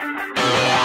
Yeah.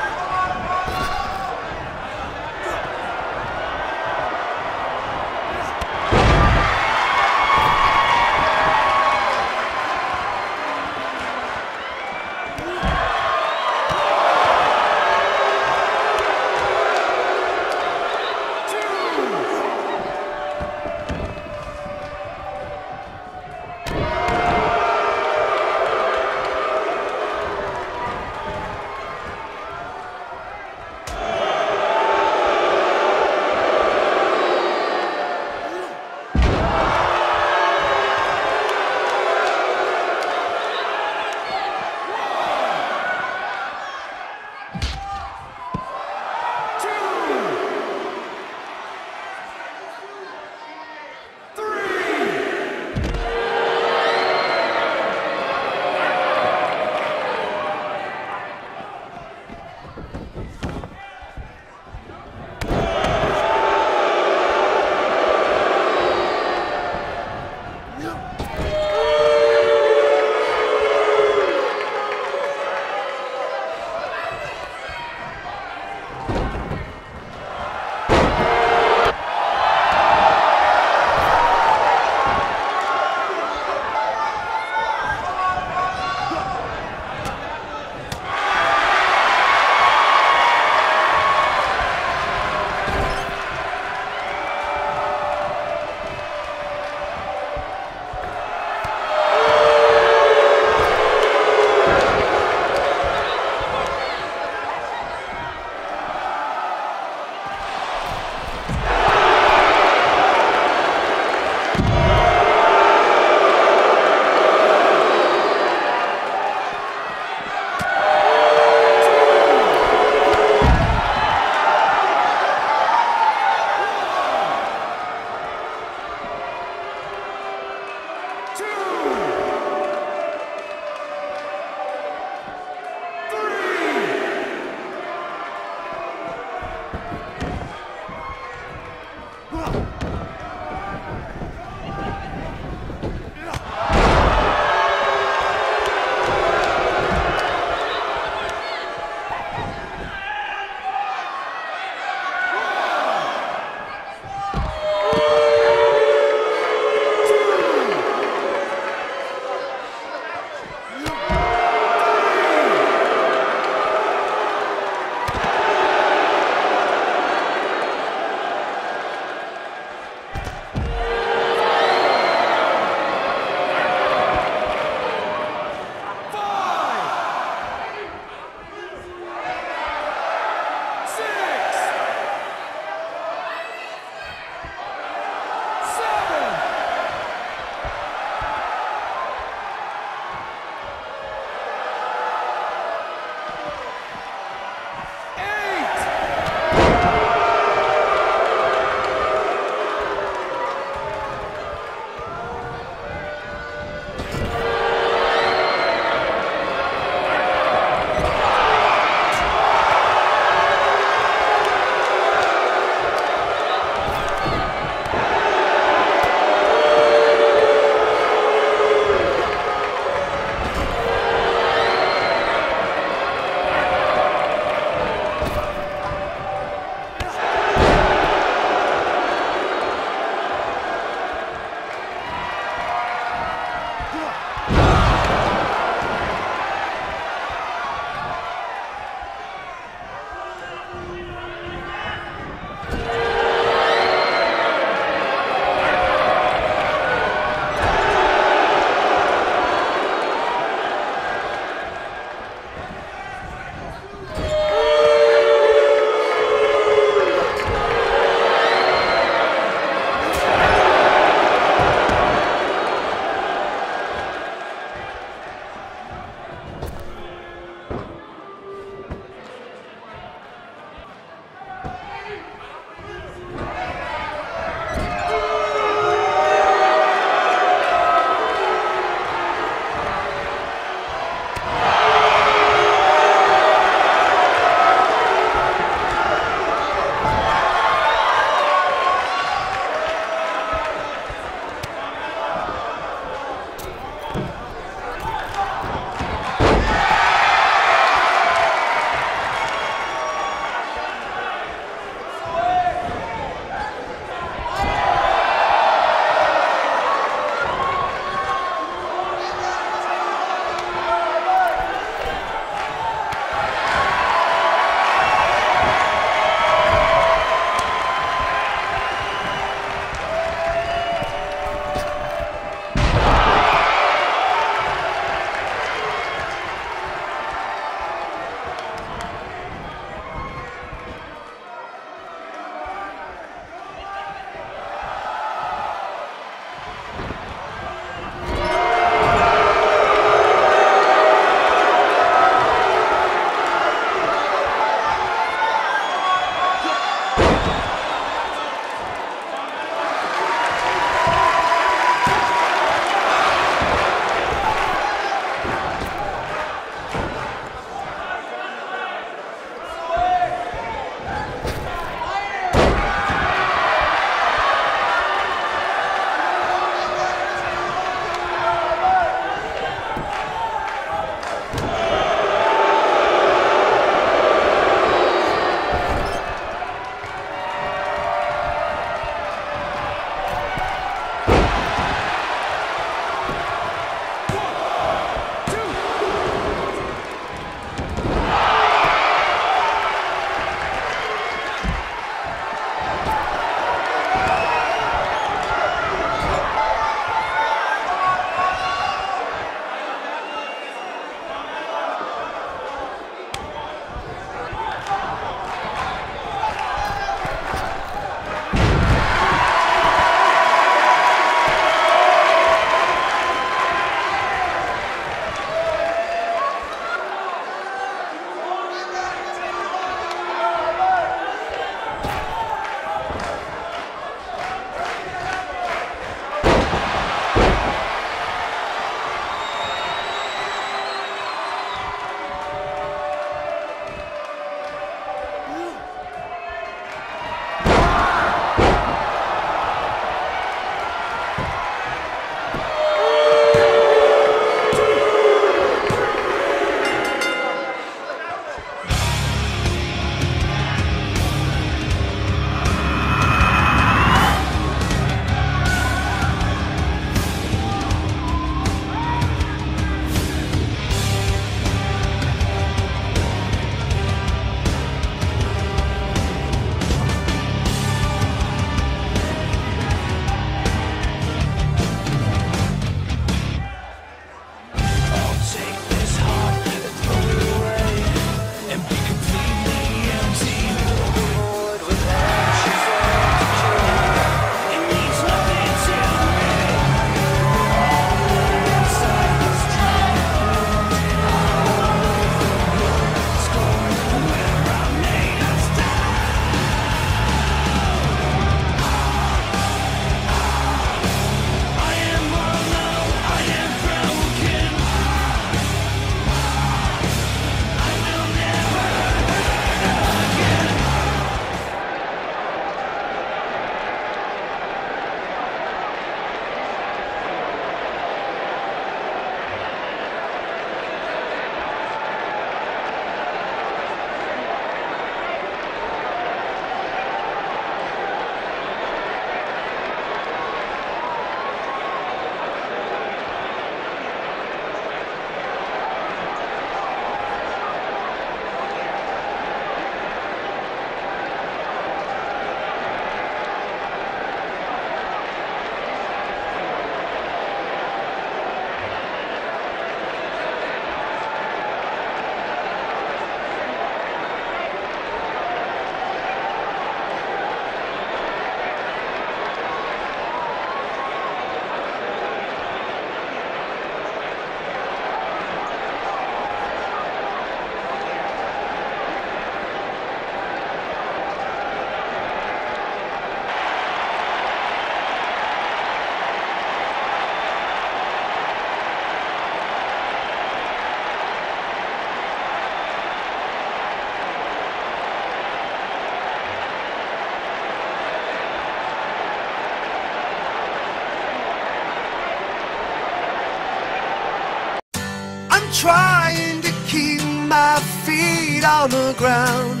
on the ground.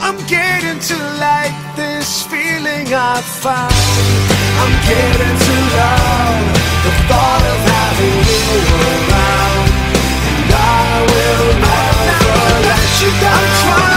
I'm getting to like this feeling I found. I'm getting to love the thought of having you around. And I will never let you down.